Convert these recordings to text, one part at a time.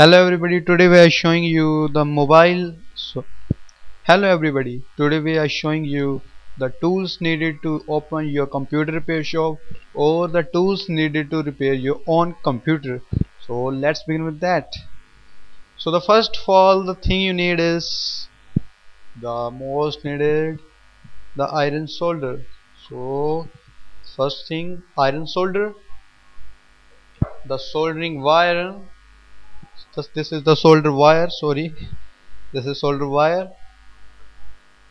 hello everybody. Today we are showing you the mobile. So hello everybody. Today we are showing you the tools needed to open your computer repair shop or the tools needed to repair your own computer. So let's begin with that. So the first of all the thing you need is the most needed the iron solder. So first thing iron solder. The soldering wire this is the solder wire sorry. This is solder wire.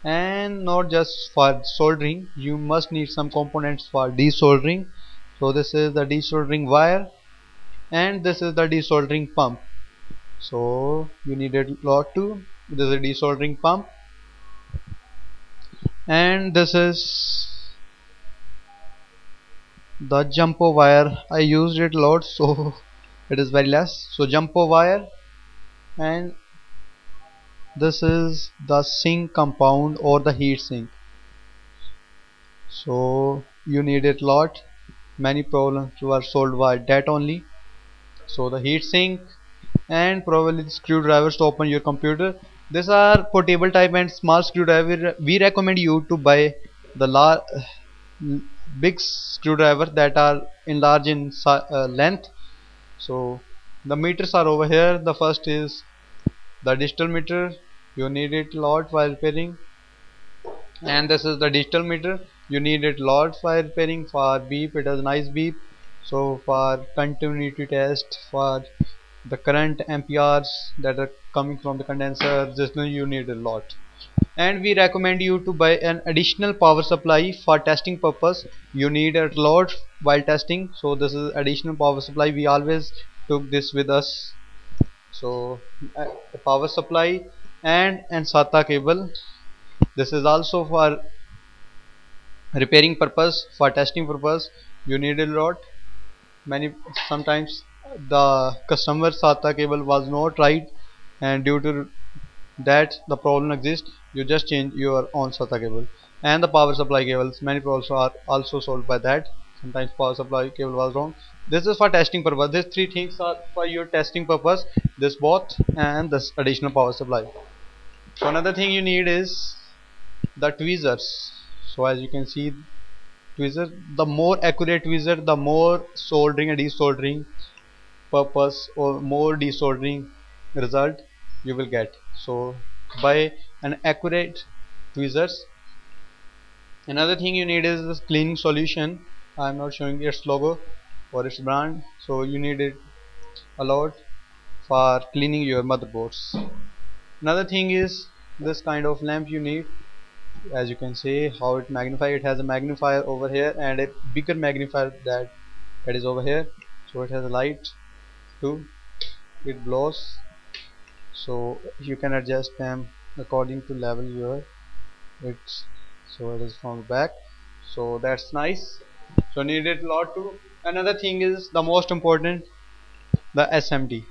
And not just for soldering you must need some components for desoldering. So this is the desoldering wire and this is the desoldering pump. So you need a lot too this is a desoldering pump. And this is the jumper wire. I used it a lot so it is very less. So jumper wire. And this is the sink compound or the heat sink. So you need it lot. Many problems were solved by that only. So the heat sink and probably the screwdrivers to open your computer. These are portable type and small screwdriver. We recommend you to buy the large big screwdriver that are enlarged in uh, length so the meters are over here. The first is the digital meter. You need it a lot while repairing. And this is the digital meter. You need it a lot while repairing. For beep it has nice beep. So for continuity test for the current amperes that are coming from the condenser this you need a lot and we recommend you to buy an additional power supply for testing purpose. You need a lot while testing. So this is additional power supply. We always took this with us. So uh, power supply and an SATA cable. This is also for repairing purpose for testing purpose. You need a lot. Many sometimes the customer SATA cable was not right and due to that the problem exists you just change your own SATA cable. And the power supply cables many problems are also solved by that. Sometimes power supply cable was wrong. This is for testing purpose. These three things are for your testing purpose. This both and this additional power supply. So another thing you need is the tweezers. So as you can see tweezer the more accurate tweezer the more soldering and desoldering purpose or more desoldering result you will get. So by an accurate tweezers. Another thing you need is this cleaning solution. I'm not showing its logo or its brand. So you need it a lot for cleaning your motherboards. Another thing is this kind of lamp you need. As you can see how it magnify it has a magnifier over here and a bigger magnifier that that is over here. So it has a light too. It blows so you can adjust them according to level your it's so it is from back. So that's nice. So needed a lot too another thing is the most important the SMD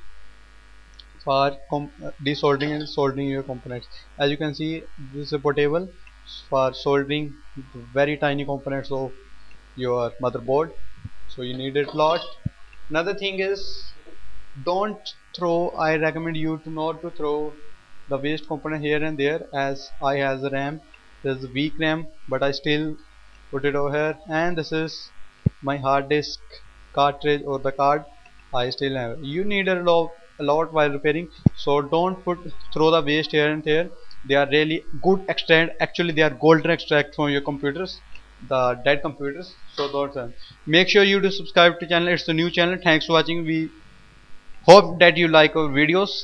for uh, desoldering and soldering your components. As you can see this is a portable for soldering very tiny components of your motherboard. So you need it a lot. Another thing is don't throw I recommend you to not to throw the waste component here and there as I has a RAM there's a weak RAM but I still put it over here. And this is my hard disk cartridge or the card I still have. You need a lot a lot while repairing so don't put throw the waste here and there. They are really good extract actually they are golden extract from your computers the dead computers so don't make sure you do subscribe to channel. It's a new channel. Thanks for watching. We hope that you like our videos